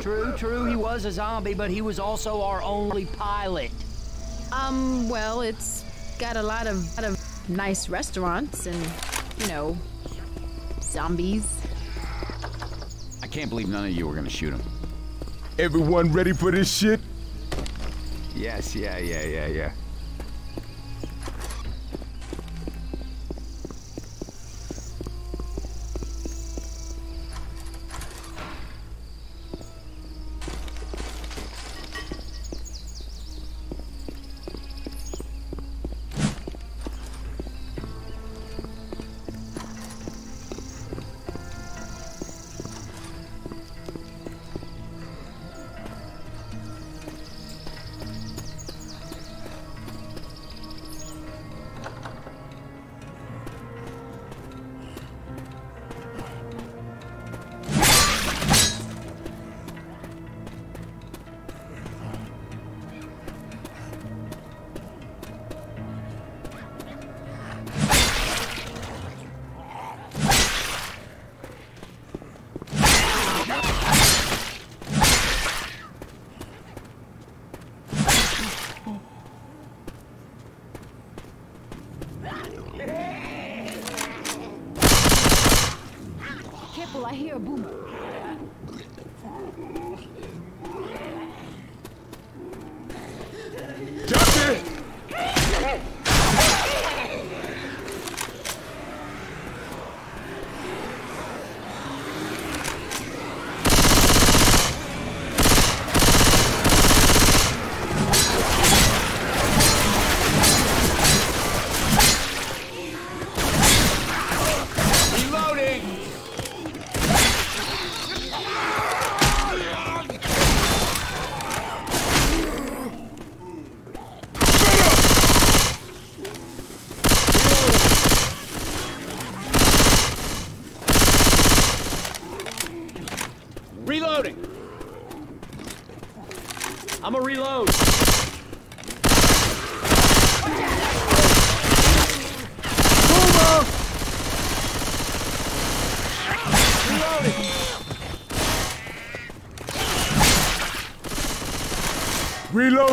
True, true, he was a zombie, but he was also our only pilot. Um, well, it's got a lot of, lot of nice restaurants and, you know, zombies. I can't believe none of you were gonna shoot him. Everyone ready for this shit? Yes, yeah, yeah, yeah, yeah.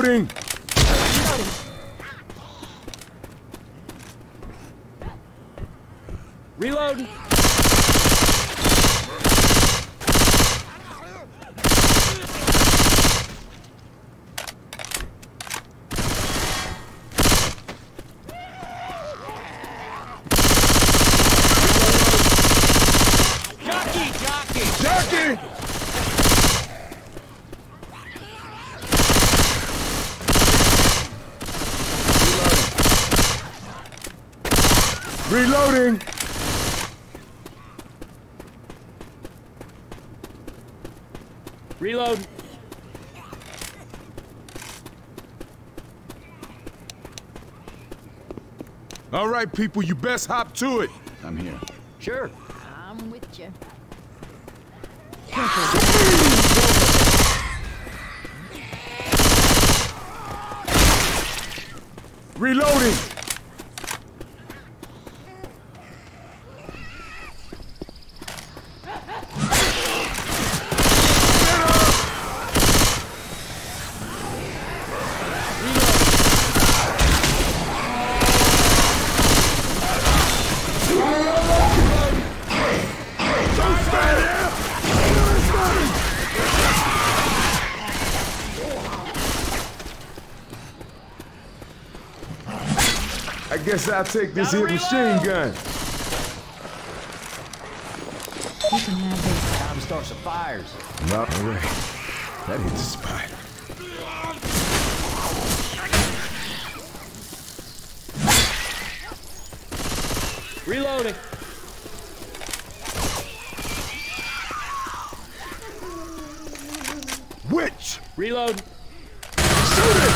Reloading! Reload! Jockey! Jockey! Jackie! Reloading! Reload! All right, people, you best hop to it. I'm here. Sure. I'm with you. Reloading! I I'll take this here machine gun. You can have this. Time to start some fires. No, all right. That hit the spot. Reloading! Witch! Reload! Shoot it!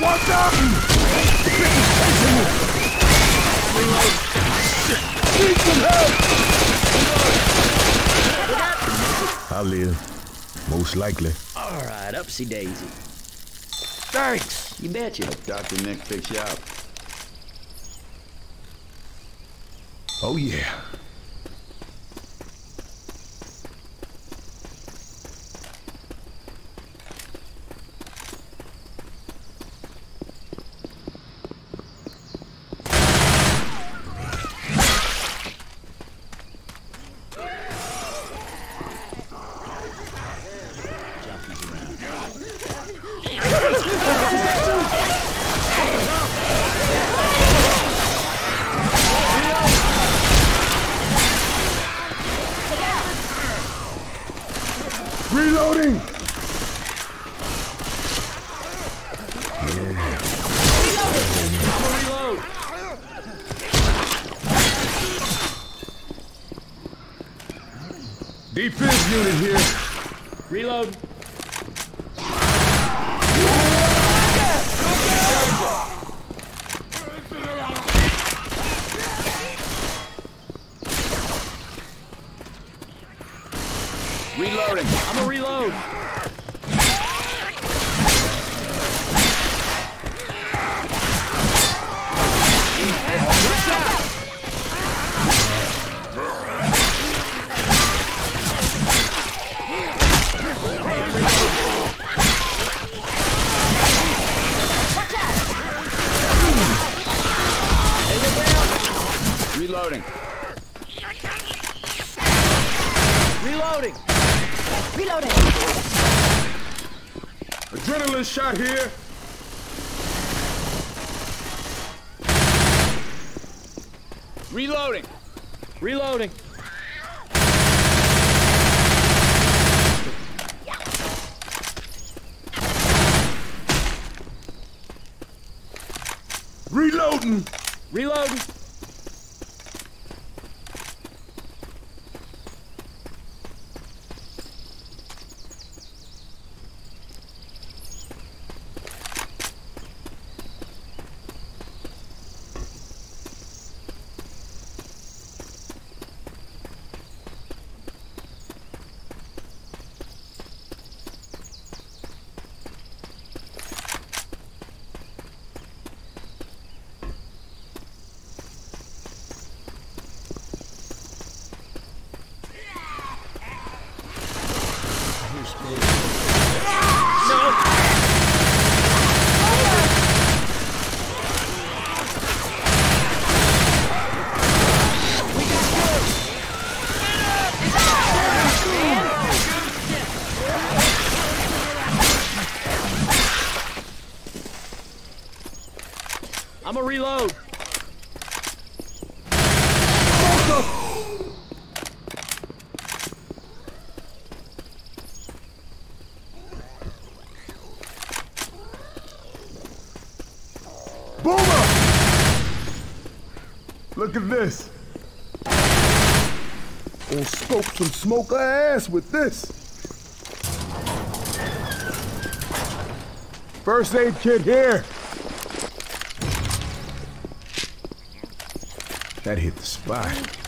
What's up? Need some help! I'll live. Most likely. All right, upsy daisy. Thanks. You betcha. Dr. Nick fix you up. Oh, yeah. Reloading! Reload. Defib unit here. Reload. Reloading. I'm a reload. Reload. Boomer! Look at this. Gonna smoke some smoke ass with this. First aid kit here. That hit the spot.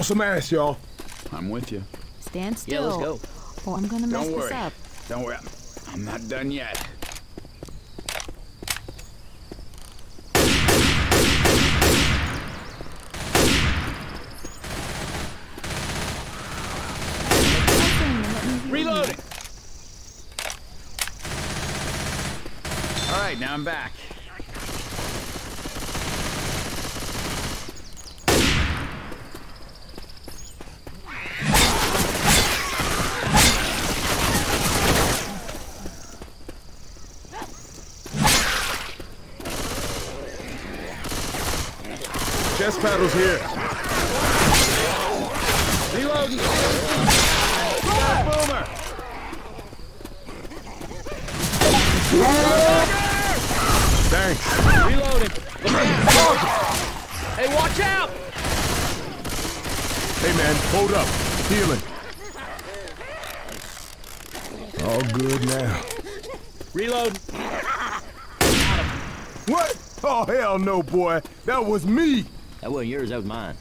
Haul some ass, y'all. I'm with you. Stand still. Yeah, let's go. Or I'm gonna mess Don't this worry. up. Don't worry. I'm not done yet. Reloading. All right, now I'm back. Chest paddles here. Reloading. Got a boomer. Thanks. Reloading. Hey, watch out! Hey, man, hold up. Healing. All good now. Reload. What? Oh, hell no, boy. That was me. That wasn't yours, that was mine.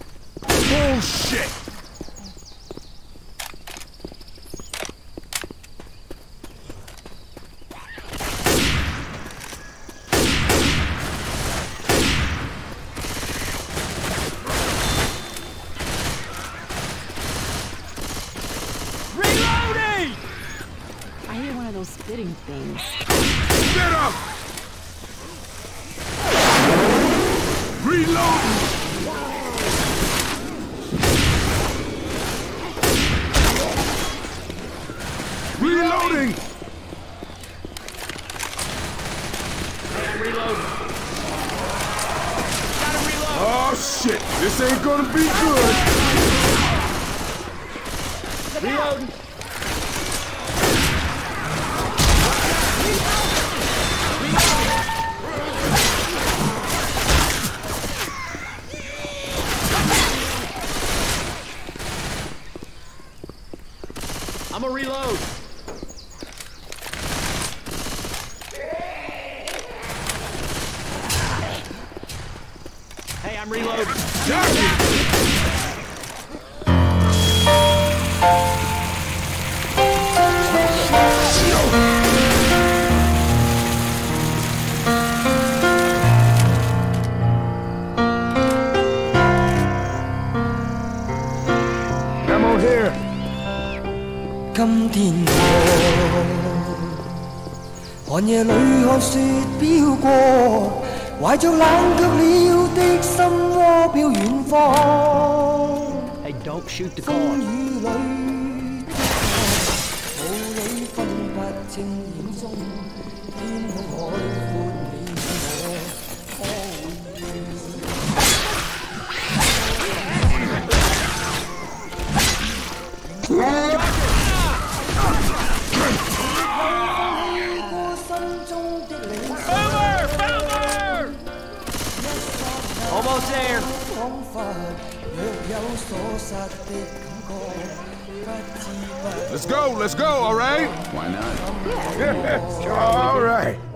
分不清险中，天空海阔你我，可会过心中的理想。 Boomer! Boomer! Almost there. 彷佛若有所失的感觉，不知不 Let's go, let's go, alright? Why not?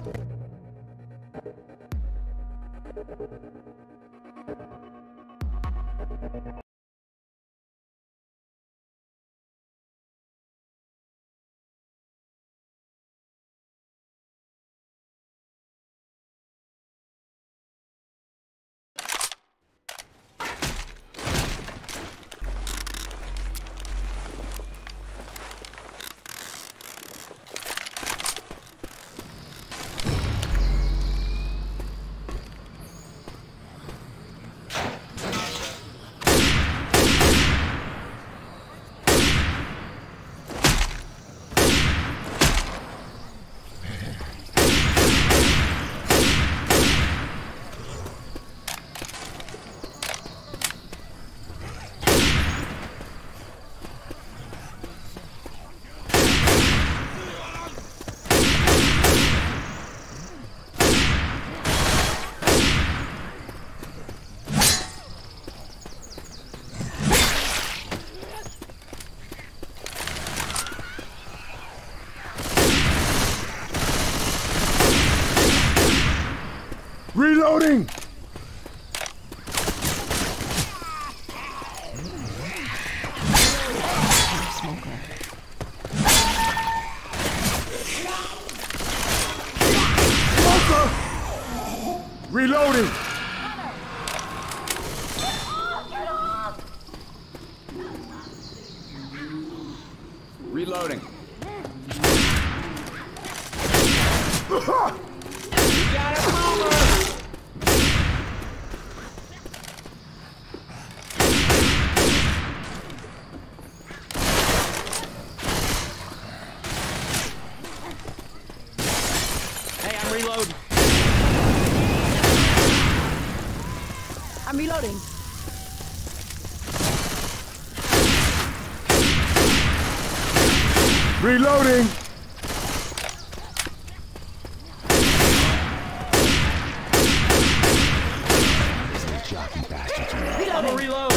reload.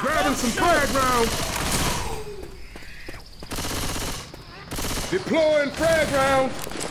Grabbing some frag rounds. Deploying frag rounds.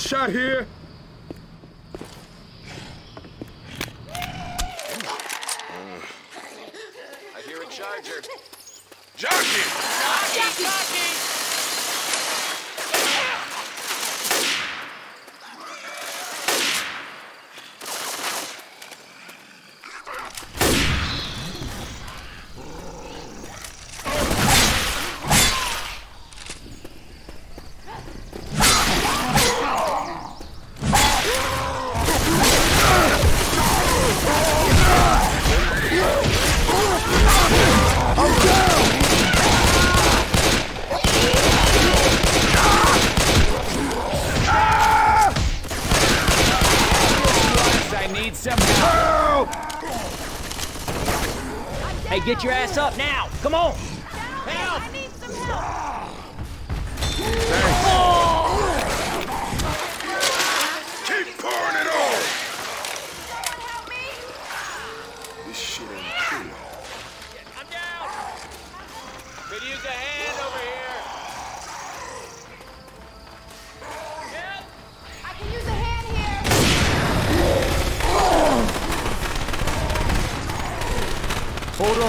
shot here.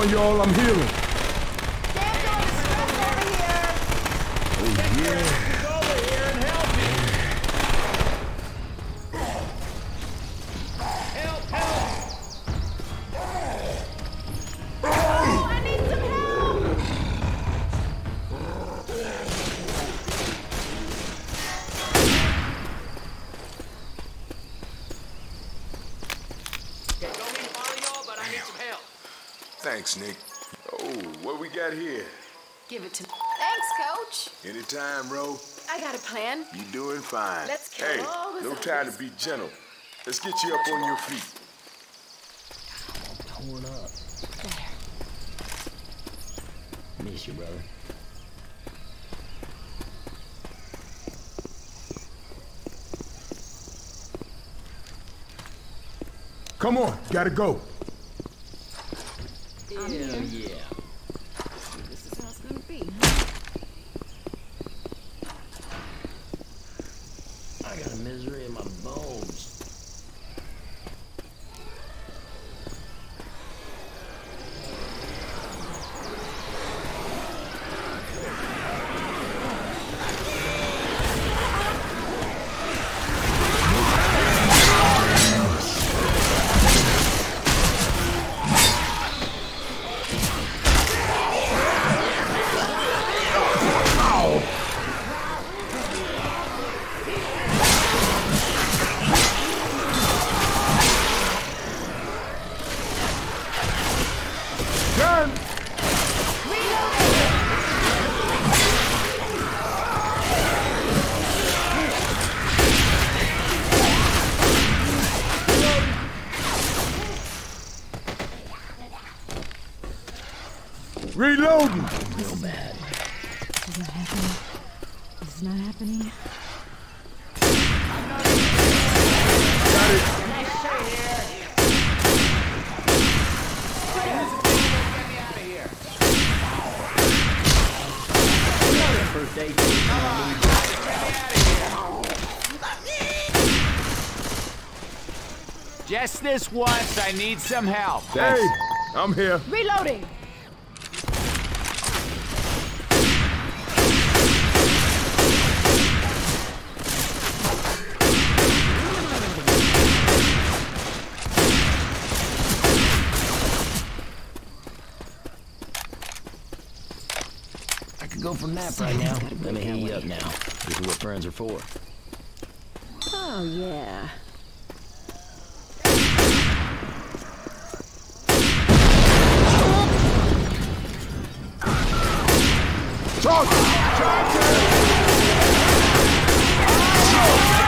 on, y'all. I'm healing. fine. Let's kill Hey, no time to be gentle. Let's get you up on your feet. Torn up. There. Miss you, brother. Come on, gotta go. This once, I need some help. Hey, I'm here. Reloading! I could go for a nap right now. Let me heat you up now. This is what friends are for. Oh, yeah. Charge! Reloading.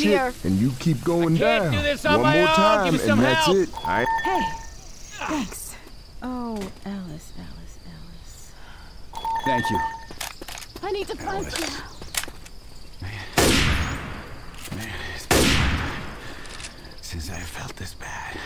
Shit, here. And you keep going can't down. do this on One my more own. time, Give me some and that's it. I Hey, thanks. Oh, Ellis, Ellis, Ellis. Thank you. I need to find you. Man, it's been a long time since I felt this bad.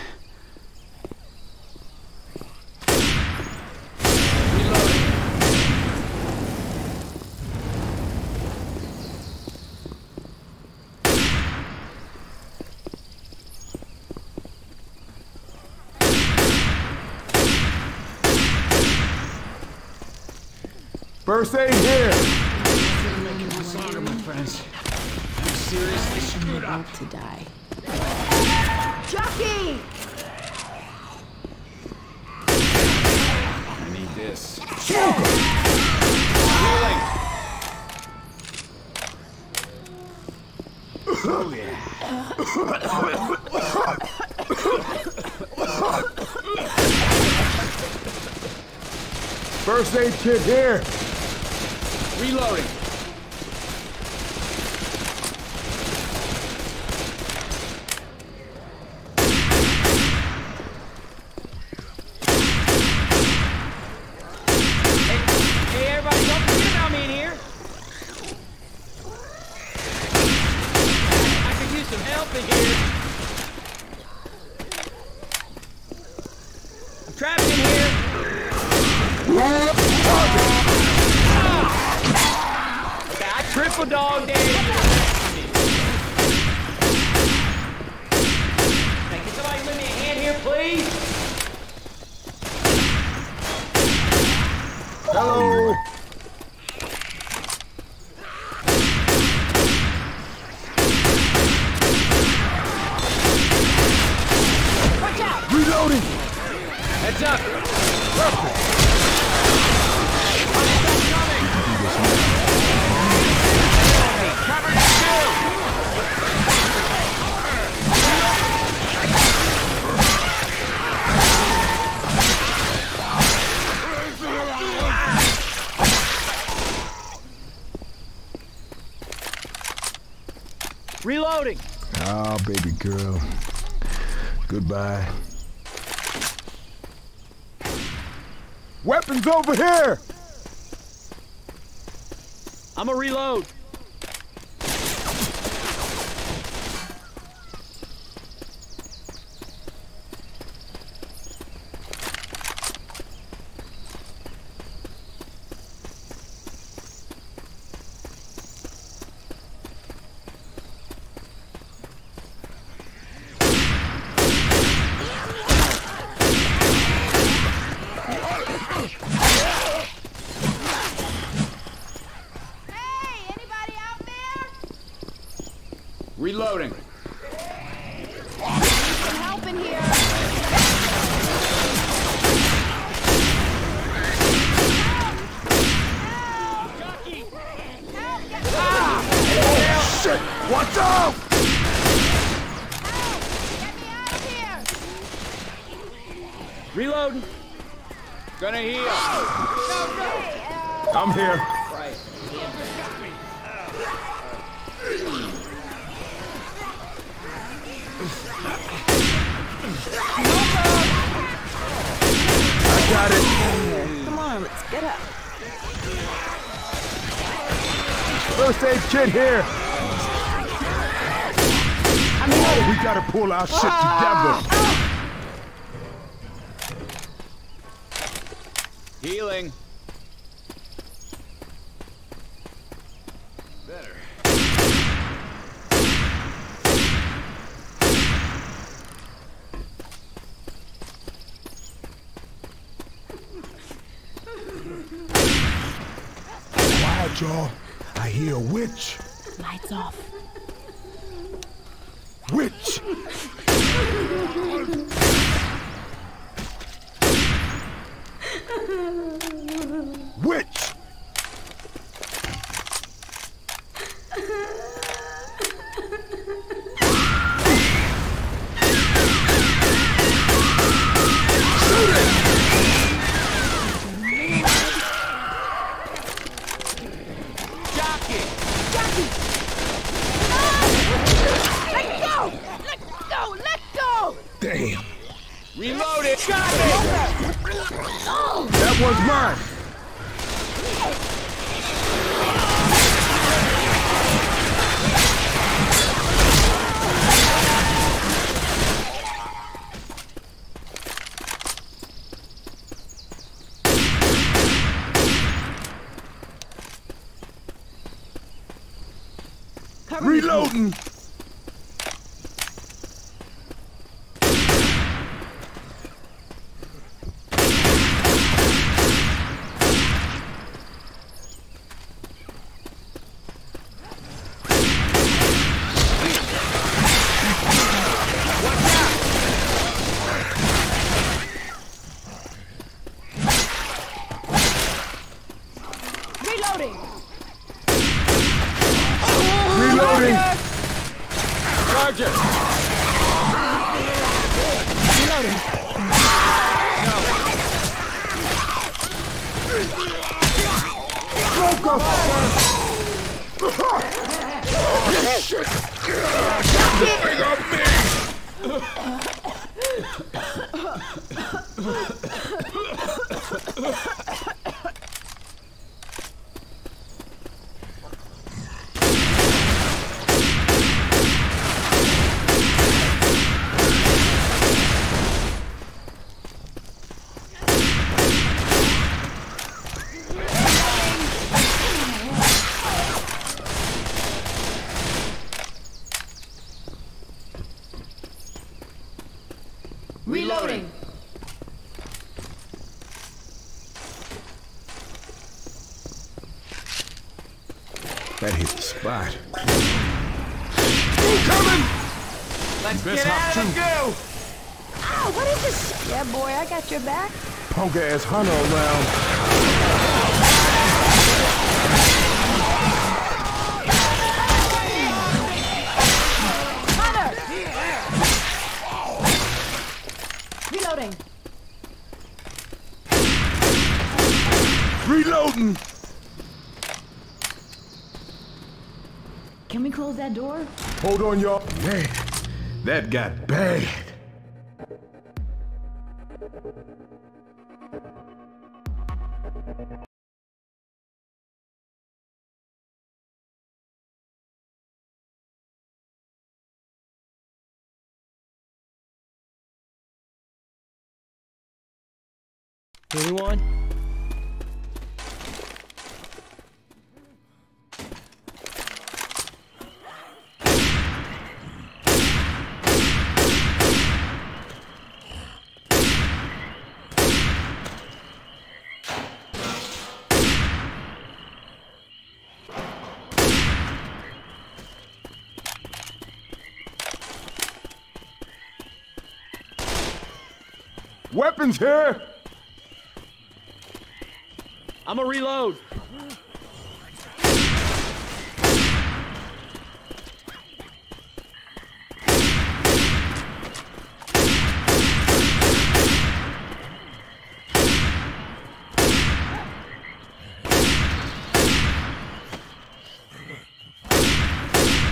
First aid here. To die. Chucky! I need this. Healing! First aid kit here! Reloading. over here! Punk ass hunter around. Reloading. Reloading! Can we close that door? Hold on, y'all. Man, that got bad. Anyone? Weapons here! I'm a reload.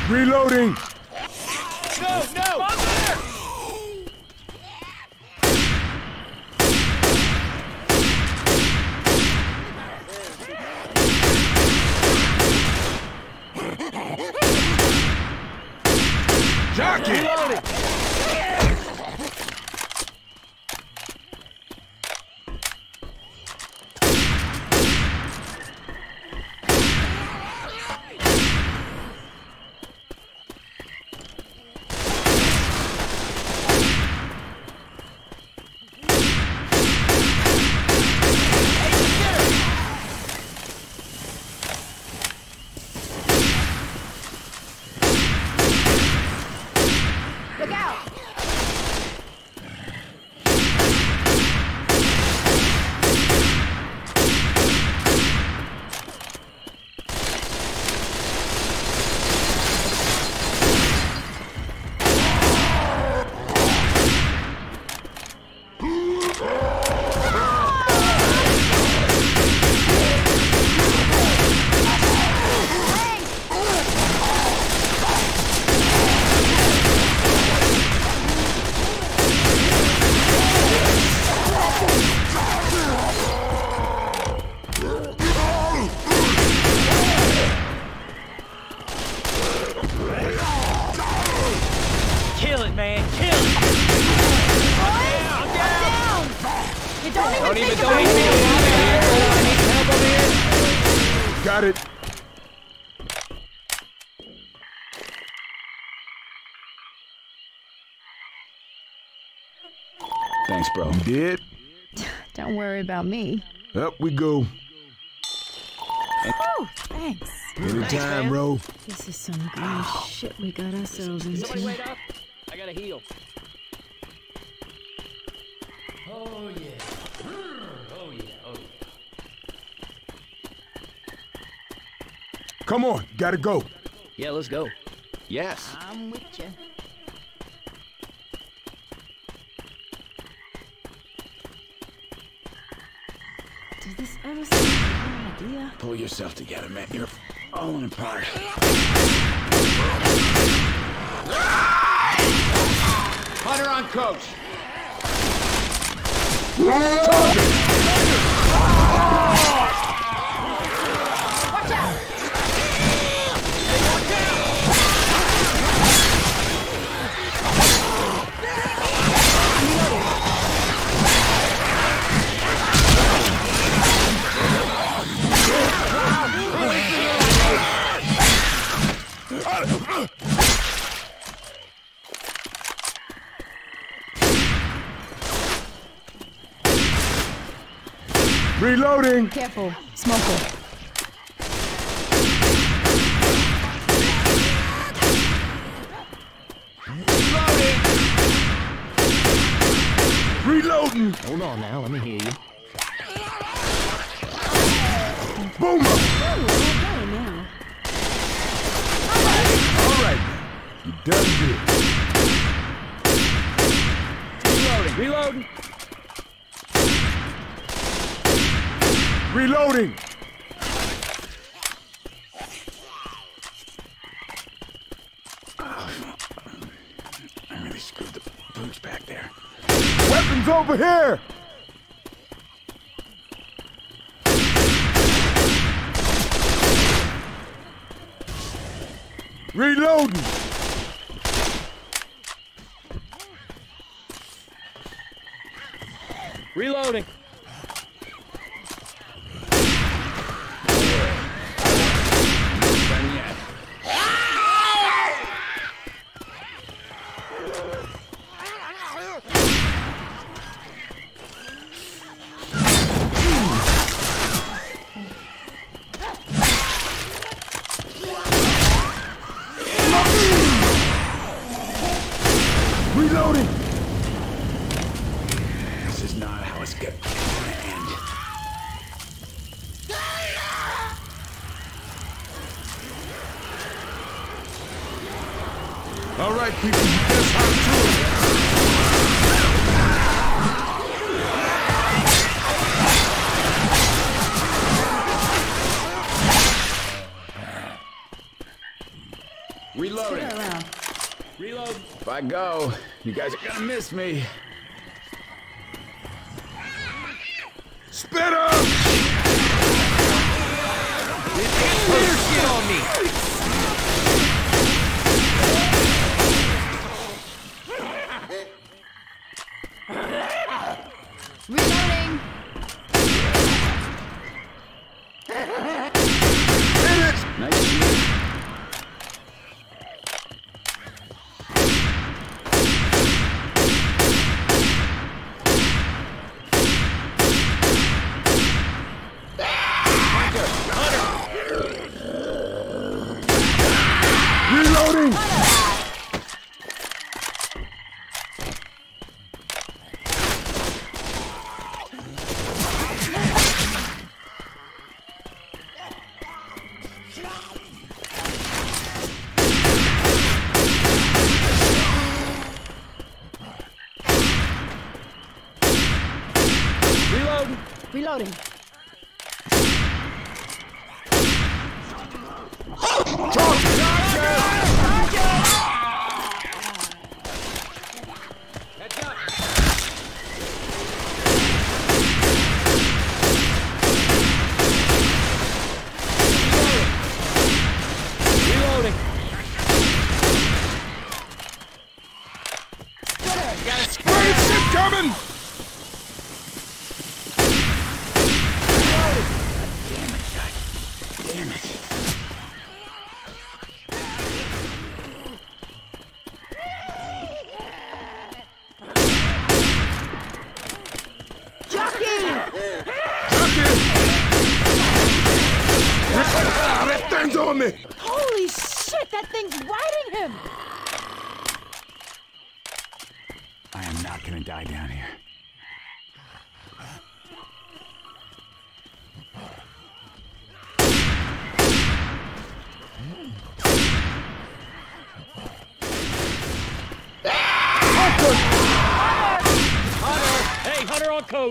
Reloading! kid. Don't worry about me. Up we go. Oh, thanks. Anytime, bro. This is some good oh. shit we got ourselves into. Somebody wait up. I gotta heal. Oh, yeah. Oh, yeah. Oh, yeah. Come on. Gotta go. Yeah, let's go. Yes. I'm with you. Pull yourself together, man. You're falling apart. Hunter on coach. Target. burn. Careful, smoker. Reloading. Hold on now. Go. You guys are gonna miss me.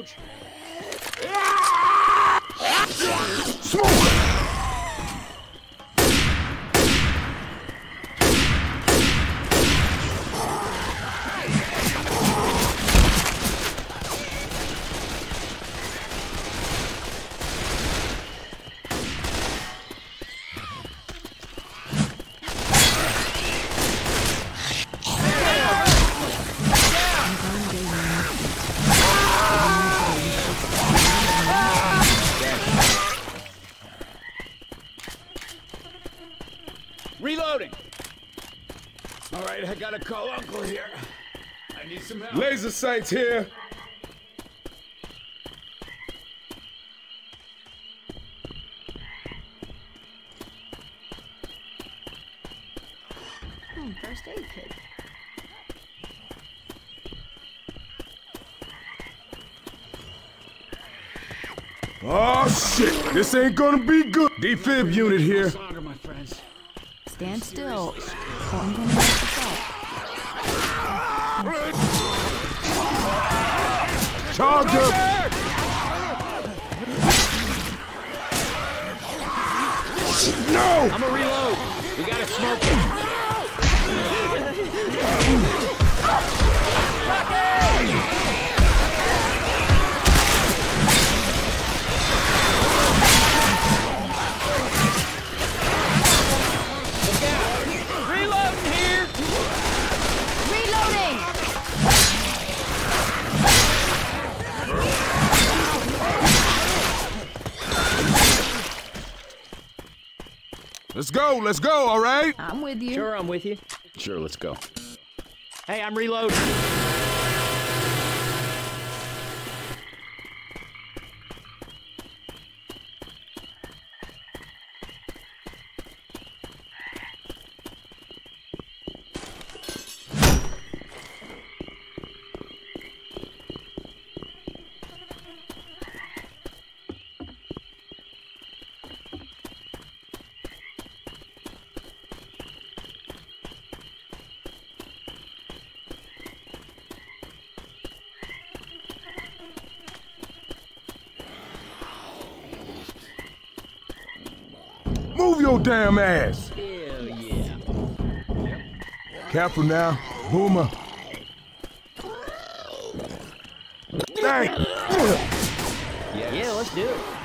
Coach. Sights here. Hmm, first aid kit. Oh shit, this ain't gonna be good. Defib unit here. Longer, my friends. Stand still. Or I'm gonna mess this up. Charger. No! I'm gonna reload. We gotta smoke it. Let's go, let's go, all right? I'm with you. Sure, I'm with you. Sure, let's go. Hey, I'm reloading. Move your damn ass. Hell yeah. Careful now. Boomer. Hey. Yeah, let's do it.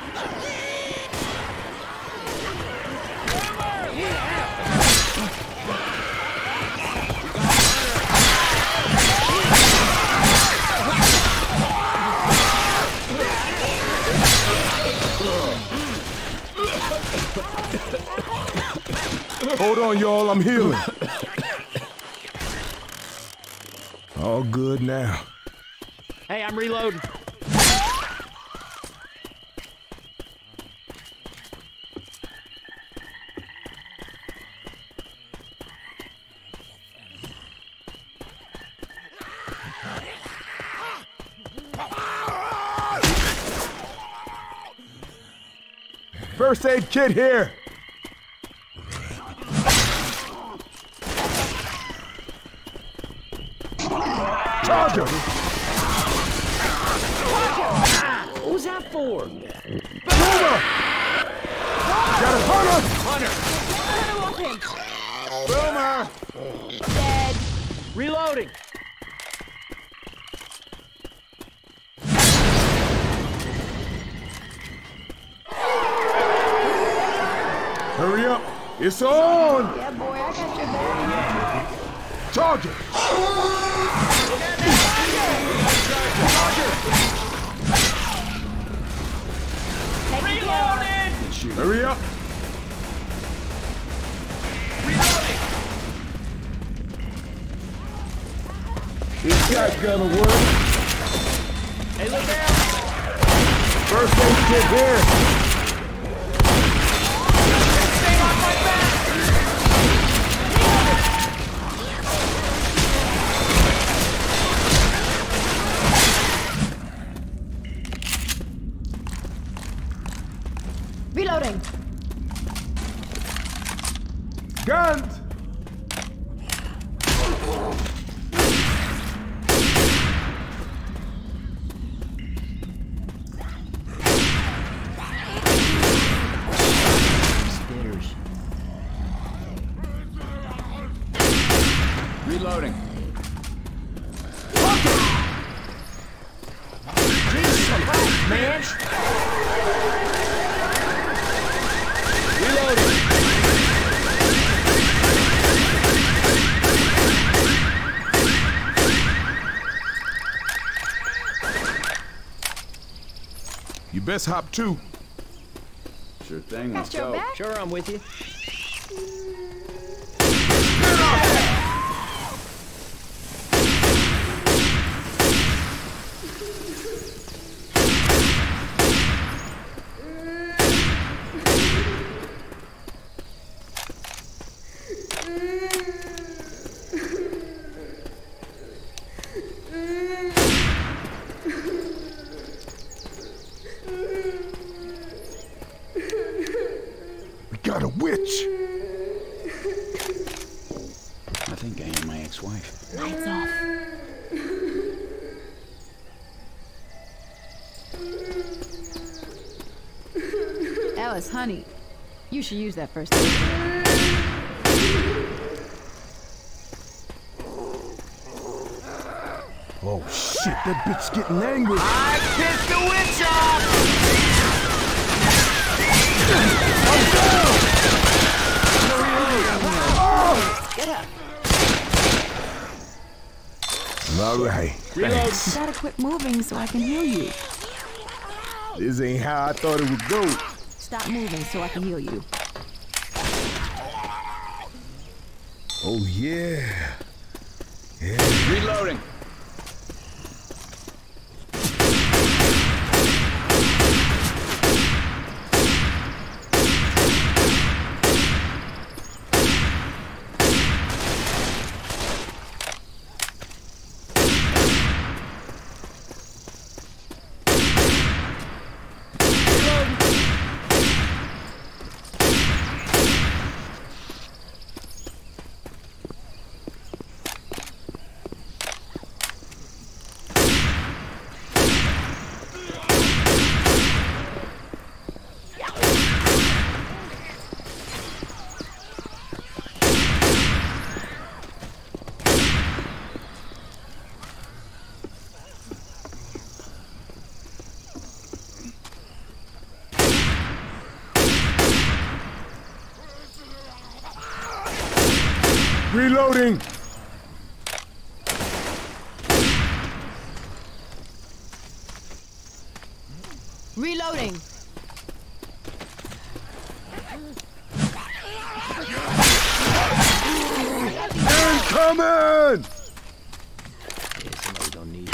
Hold on, y'all. I'm healing. All good now. Hey, I'm reloading. First aid kit here. It's on. Yeah, boy, I got your back. Charger. Take care. Hurry up. This guy's gonna work. Hey, look out. First aid kit here. Hop too. Sure thing. Let's Got your go. back? sure I'm with you. We got a witch. I think I am my ex-wife. Lights off. Ellis, honey, you should use that first aid. Oh shit, that bitch getting angry. I pissed the witch off! All right. Thanks. You gotta quit moving so I can heal you. This ain't how I thought it would go. Stop moving so I can heal you. Oh yeah. Yeah. Reloading. Reloading. Reloading. Incoming! Somebody don't need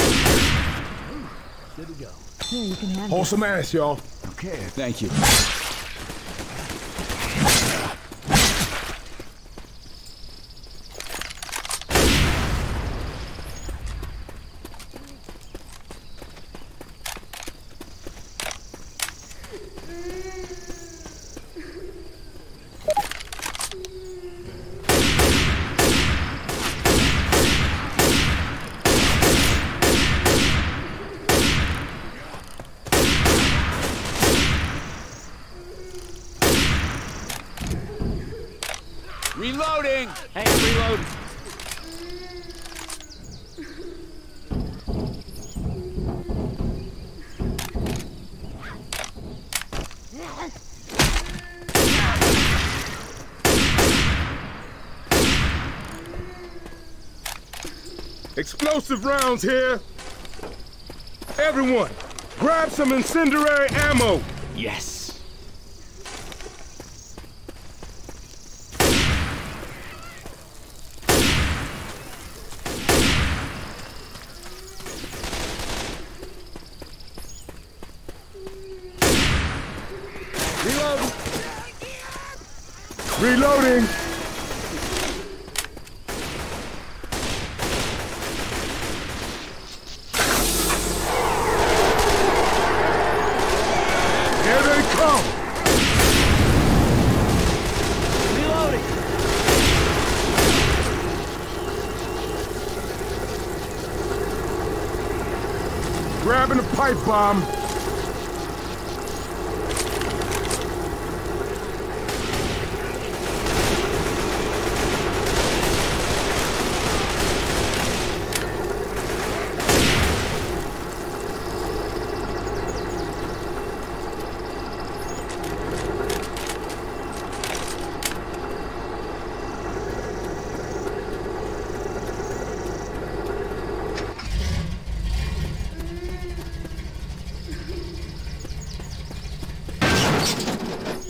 Here, you can have Hold some ass, y'all. Okay, thank you. Reloading! Hey, I'm reloading. Explosive rounds here. Everyone, grab some incendiary ammo. Yes! Reloading. Reloading. Here they come. Reloading. Grabbing a pipe bomb.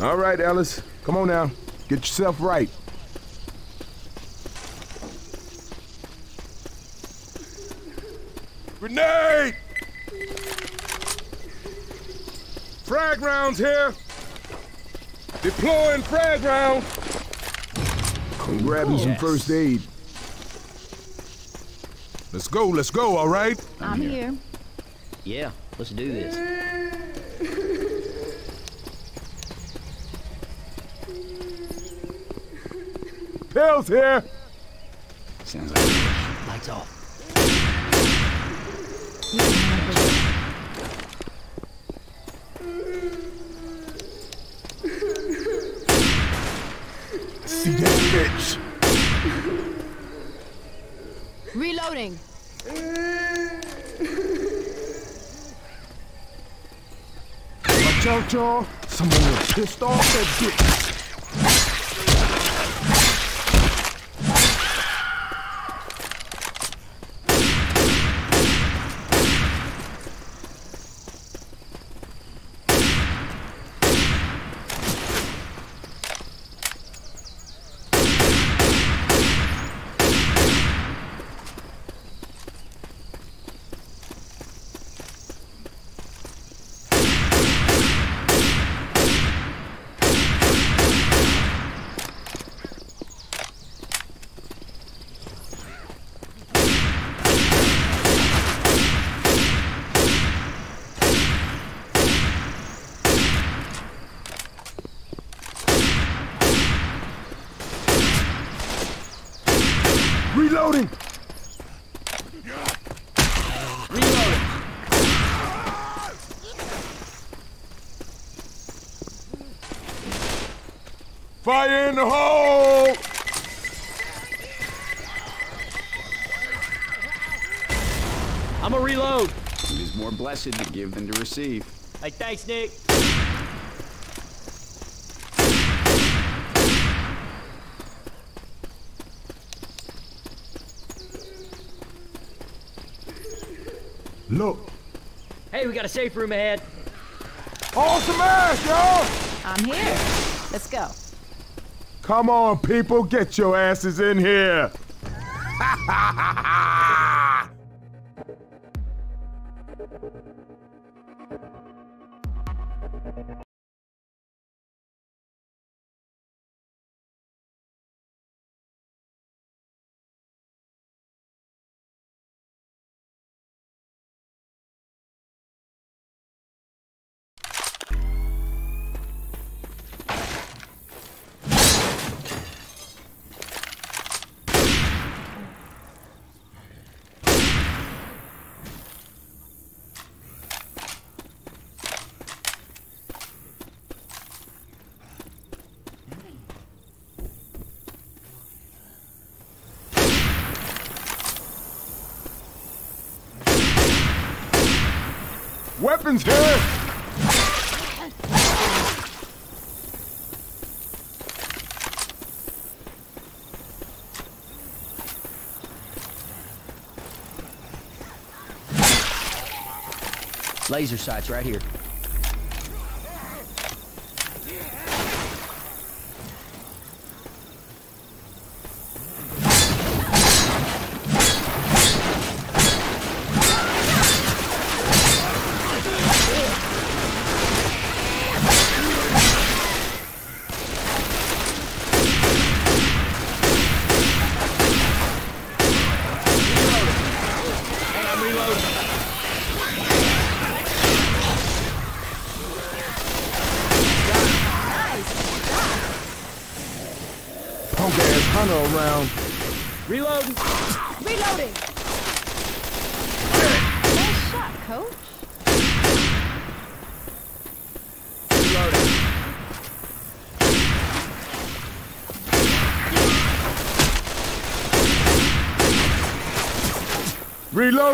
All right, Ellis. Come on now. Get yourself right. Grenade! Frag rounds here. Deploying frag rounds. I'm grabbing some first aid. Let's go, let's go, all right? I'm here. Yeah, let's do this. Pills here. Sounds like Lights off. See that bitch. Reloading. Watch out, y'all. Someone was pissed off that bitch. Reloading. Fire in the hole! I'm a reload. it is more blessed to give than to receive. Hey, thanks, Nick. Look, Hey, we got a safe room ahead. awesome ass, y'all! I'm here. Let's go. Come on, people, get your asses in here. Weapons here! Laser sights right here.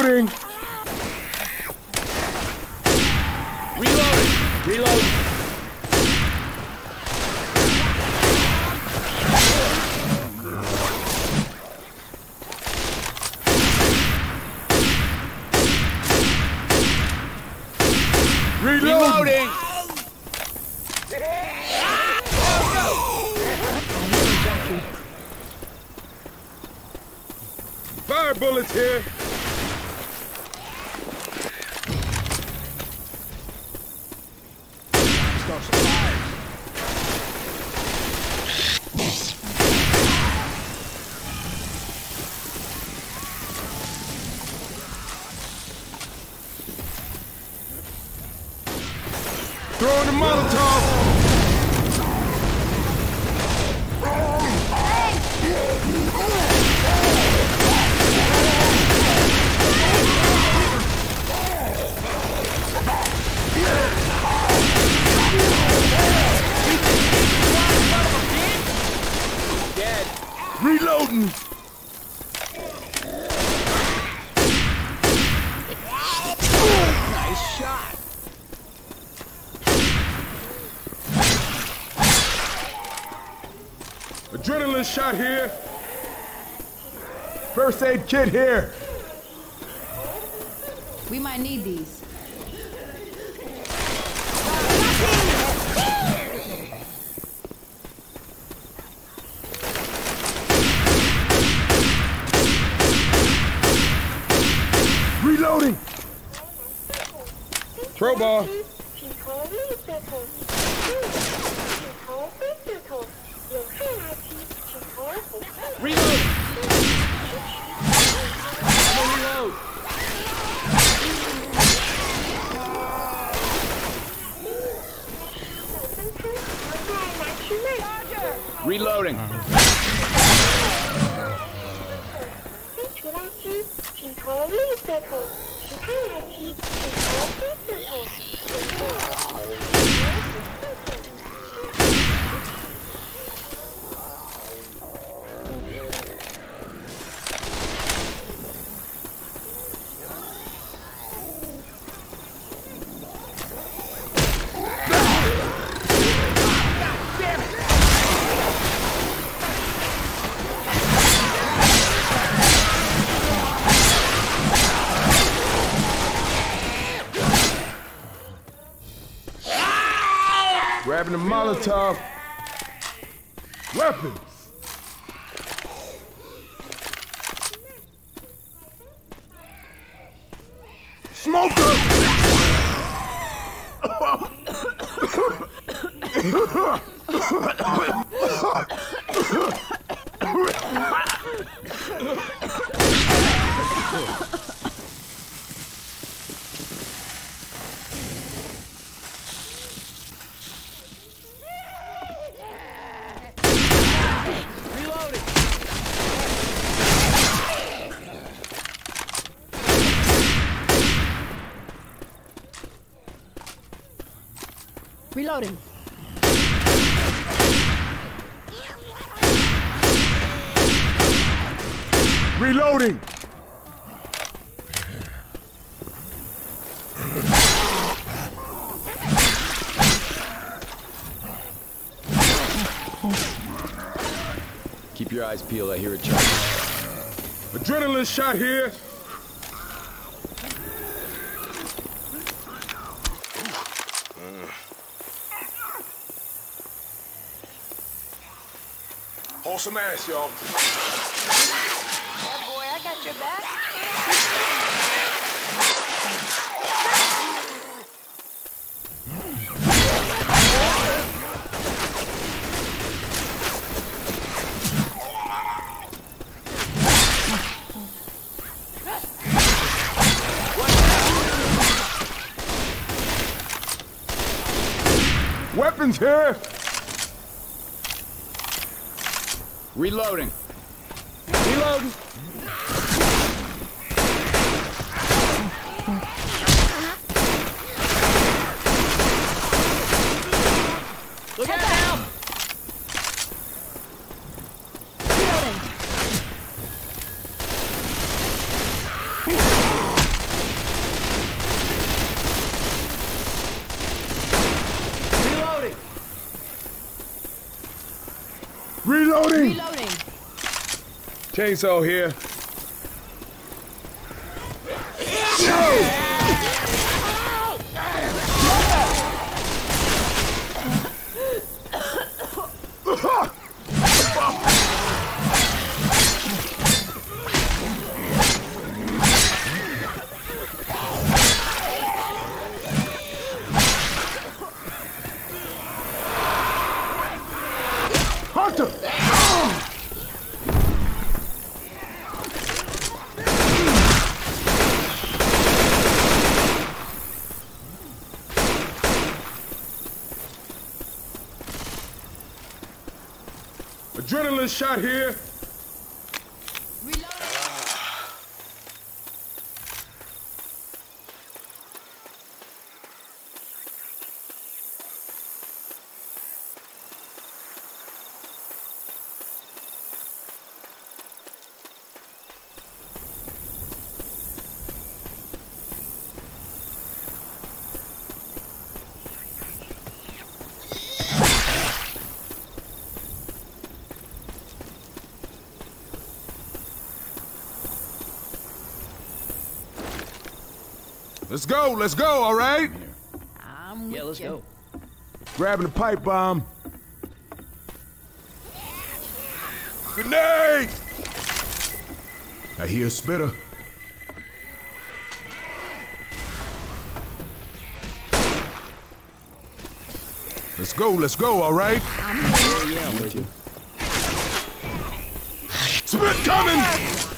shooting. Reload. Reload. Fire bullets here! Shot here. First aid kit here. Molotov. Weapons. Smoker! Reloading. Reloading. Keep your eyes peeled. I hear a charge. Adrenaline shot here. Hold some ass, y'all. Yeah, boy, I got your back. Weapons here. Reloading. Reloading. Look out now! Reloading. Reloading. Reloading. Reloading. Chainsaw here. Adrenaline shot here. Let's go, let's go, all right? I'm Yeah, let's you. go. Grabbing the pipe bomb. Grenade! I hear a spitter. Let's go, let's go, all right? Yeah, I'm with you. Spit coming!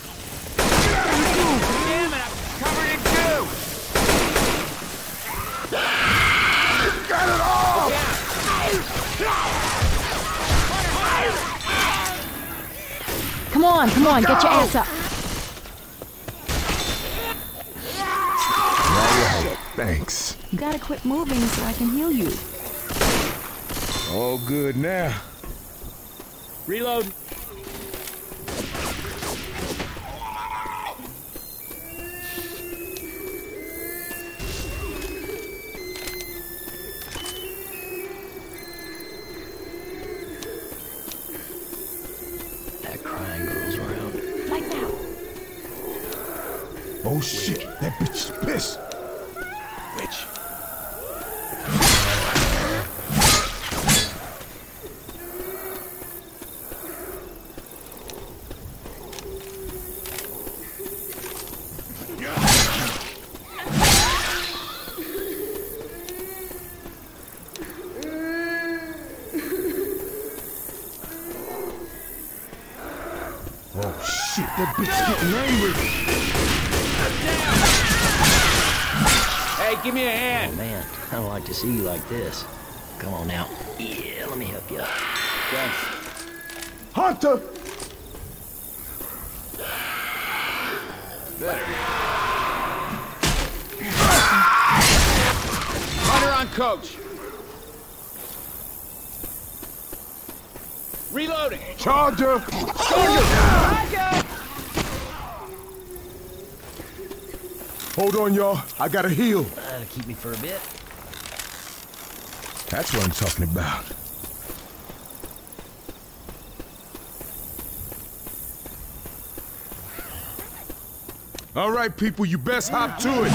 Come on, come on, get your ass up. Thanks. You gotta quit moving so I can heal you. All good now. Reload. Like to see you like this. Come on now. Yeah, let me help you. Hunter! Hunter on coach. Reloading. Charger! Hold on, y'all. I gotta heal. That'll keep me for a bit. That's what I'm talking about. All right, people, you best hop to it.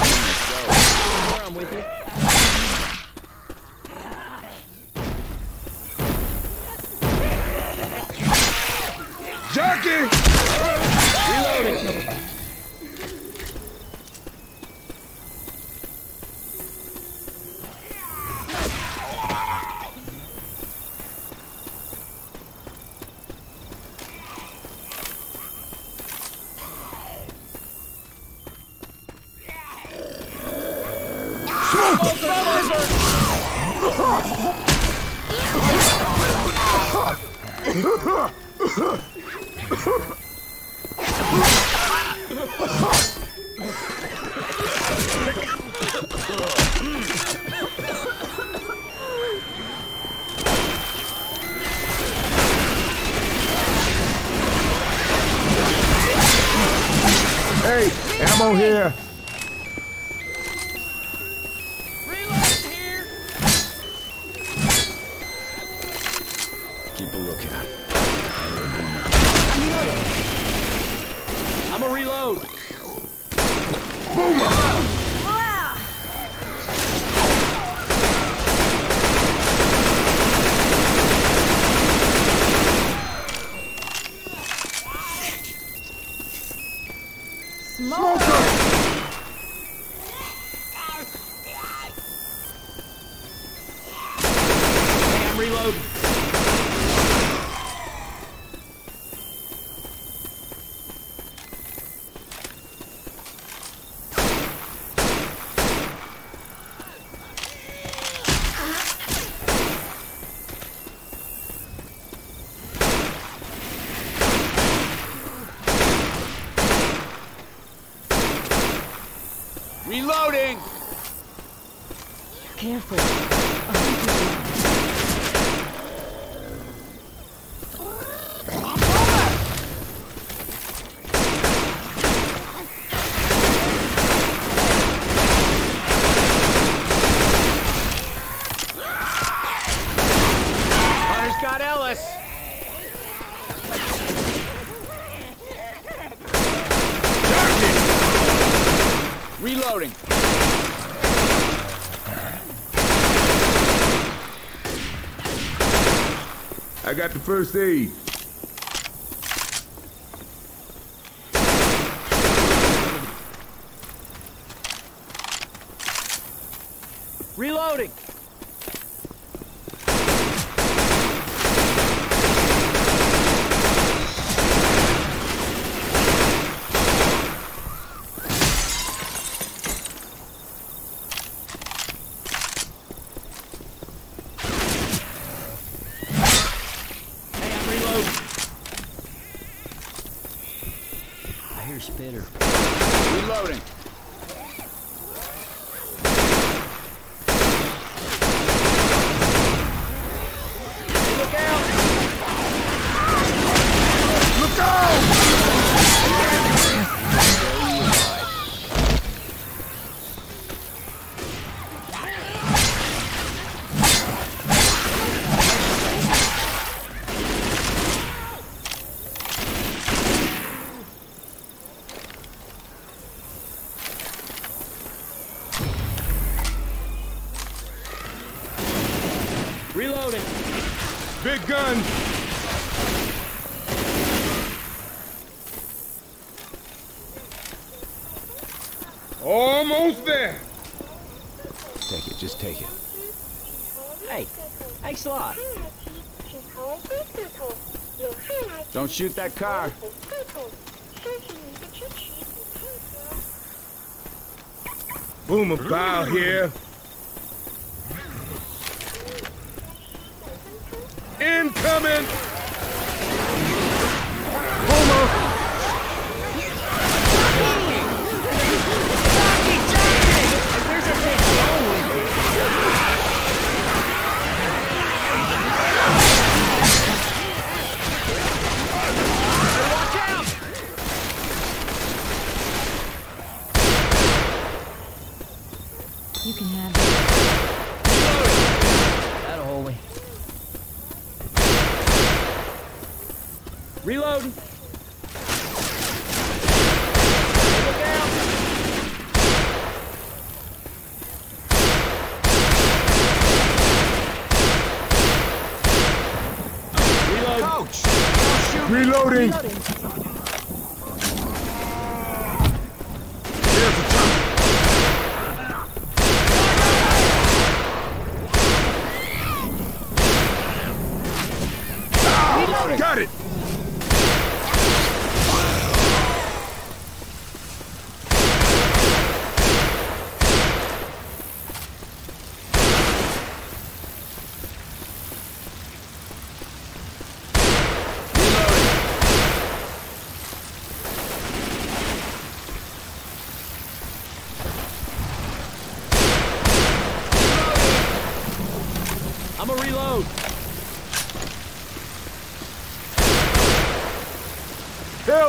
I got the first aid. Reloading! Shoot that car. Boom, about here. it!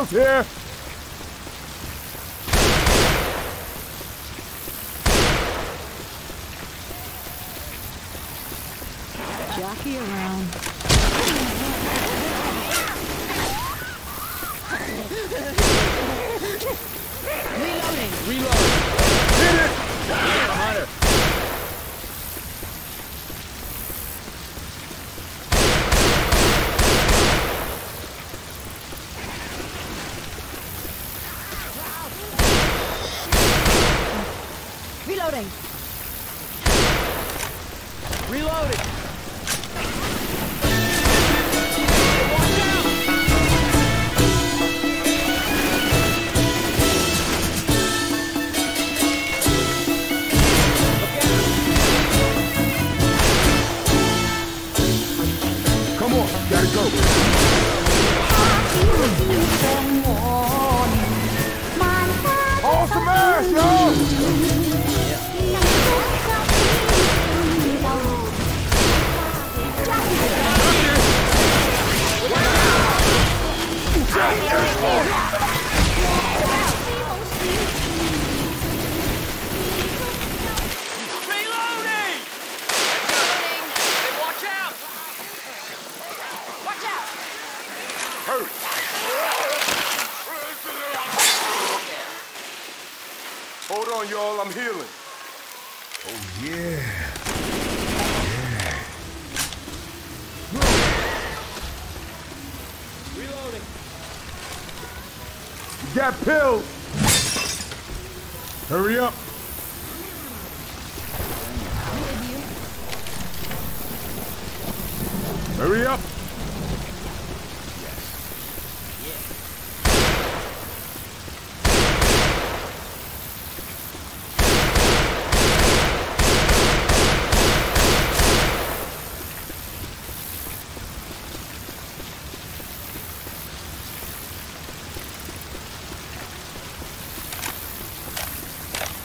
here!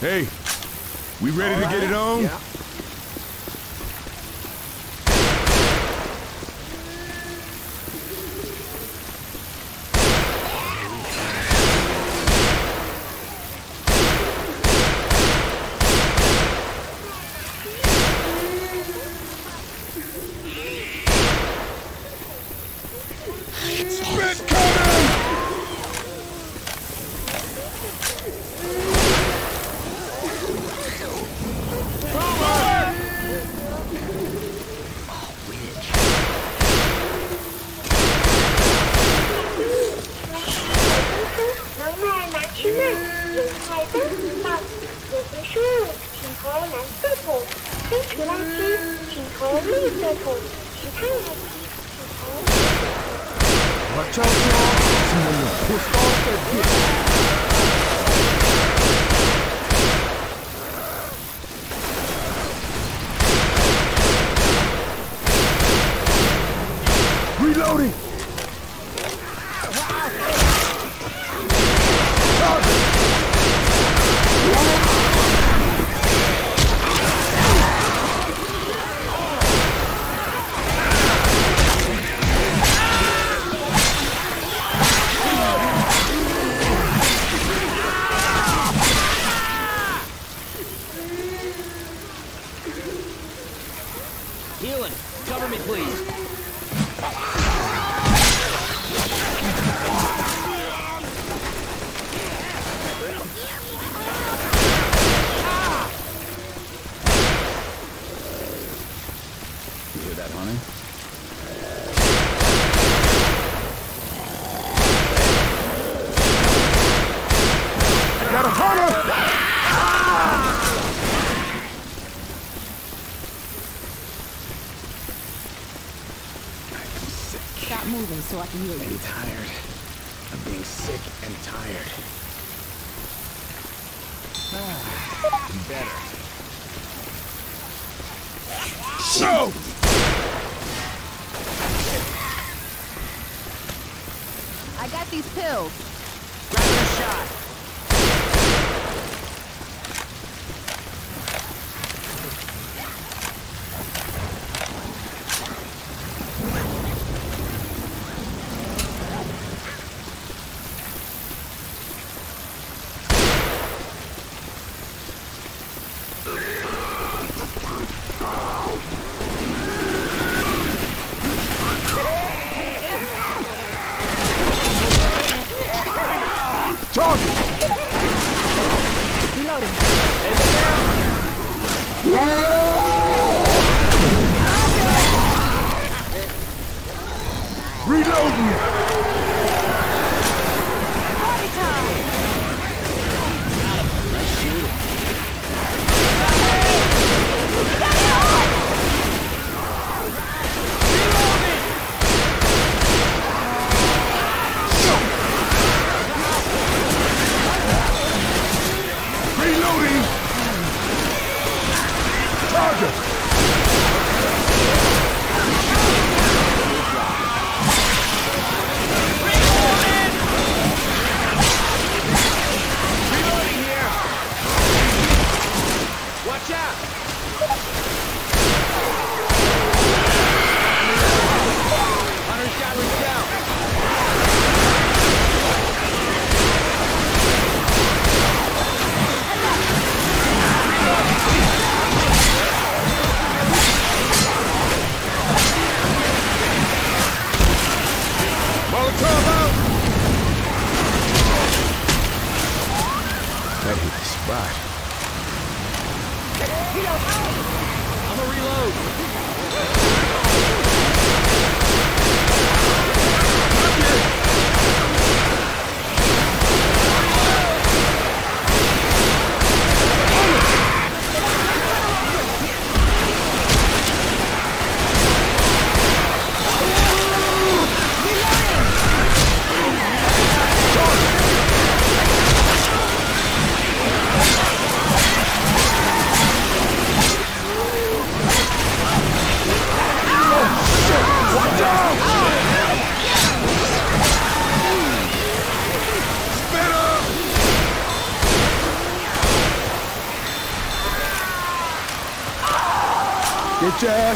Hey, we ready All to right. get it on? Yeah.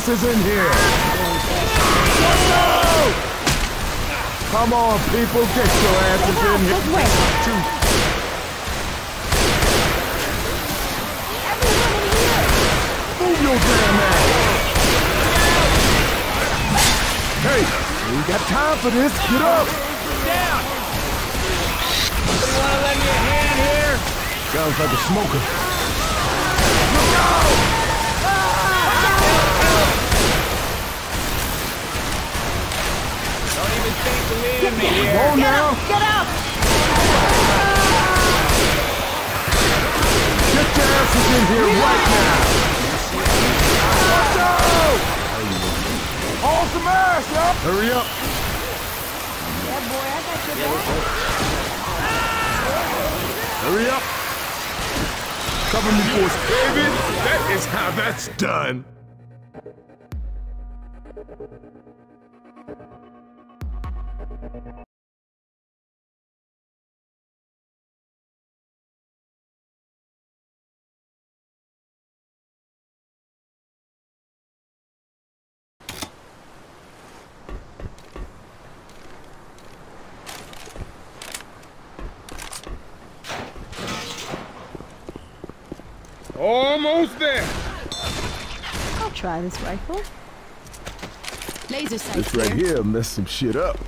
Your asses in here. Come on, people, get your asses in here. This way. Shoot. Move your damn ass. Hey, we got time for this. Get up. Down! You wanna lend me a hand here? Sounds like a smoker. To leave me here. Go now. Get up! Get your asses in here right now. Watch out! Haul some ass, yo. Hurry up. Yeah, boy, I got your back. Hurry up. Cover me, boys. David, that is how that's done. Almost there. I'll try this rifle. Laser sight This right here messed some shit up.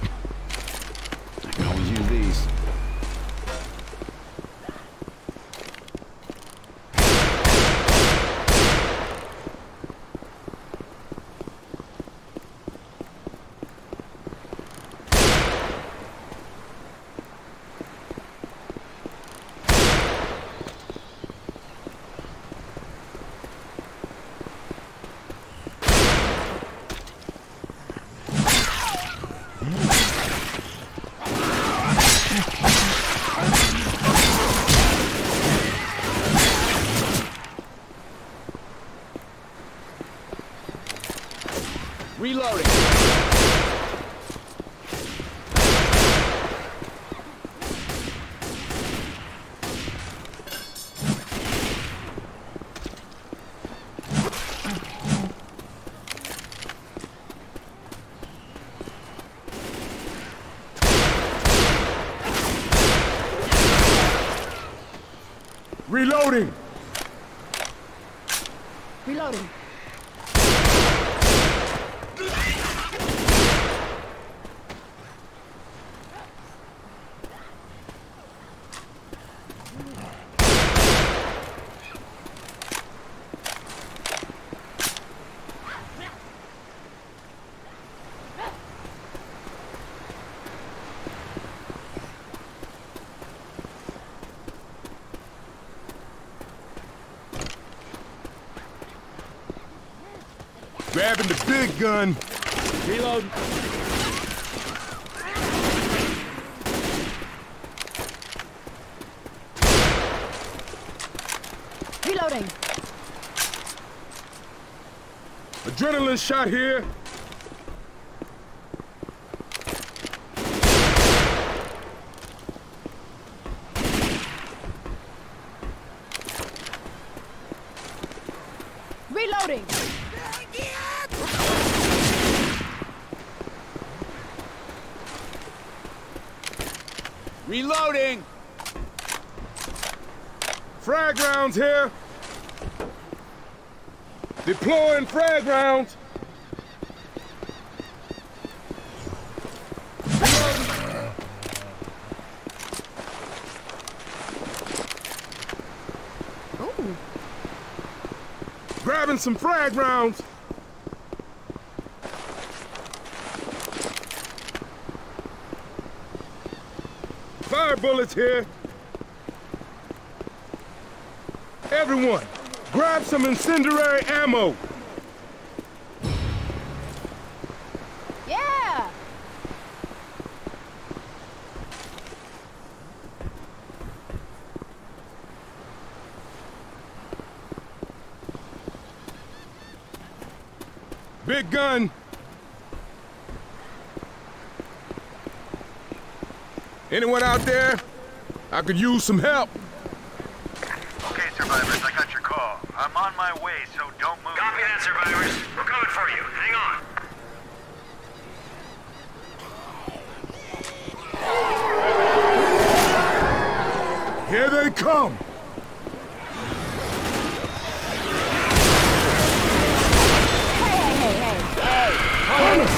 Big gun. Reload. Reloading. Adrenaline shot here. Reloading. Reloading. Frag rounds here. Deploying frag rounds. Ooh. Grabbing some frag rounds. Fire bullets here. Everyone, grab some incendiary ammo. Yeah. Big gun. Anyone out there? I could use some help. Okay, survivors, I got your call. I'm on my way, so don't move. Copy that, survivors. We're coming for you. Hang on. Here they come! We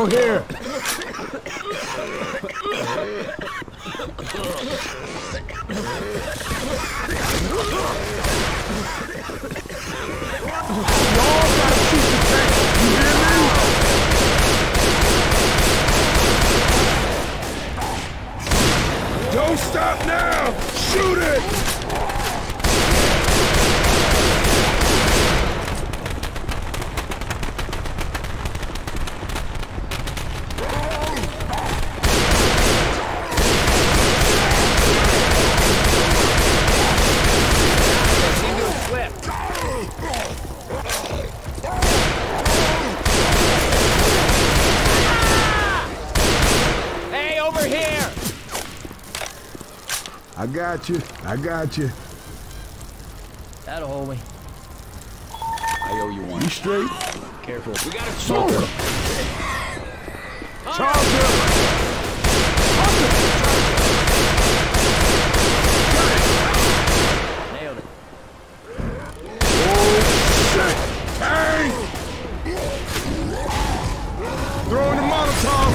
Ammo here! Y'all gotta shoot the tank! You hear me? Don't stop now! Shoot it! Seem to have slipped. Hey, over here! I got you. I got you. That'll hold me. I owe you one. You straight? Careful. We got a Smoker! Charger! Nailed it. Oh, shit! Bang! Throwing the Molotov!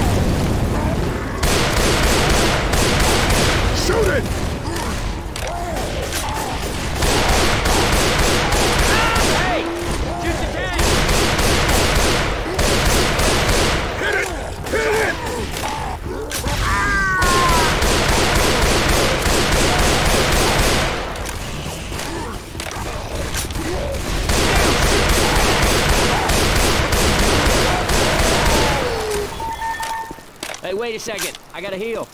Shoot it! Hey! Shoot the tank! Hit it! Hit it! Wait a second. I gotta heal.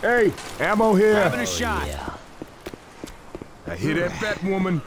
Hey, ammo here. Having a oh, shot. Yeah. I hear that fat woman.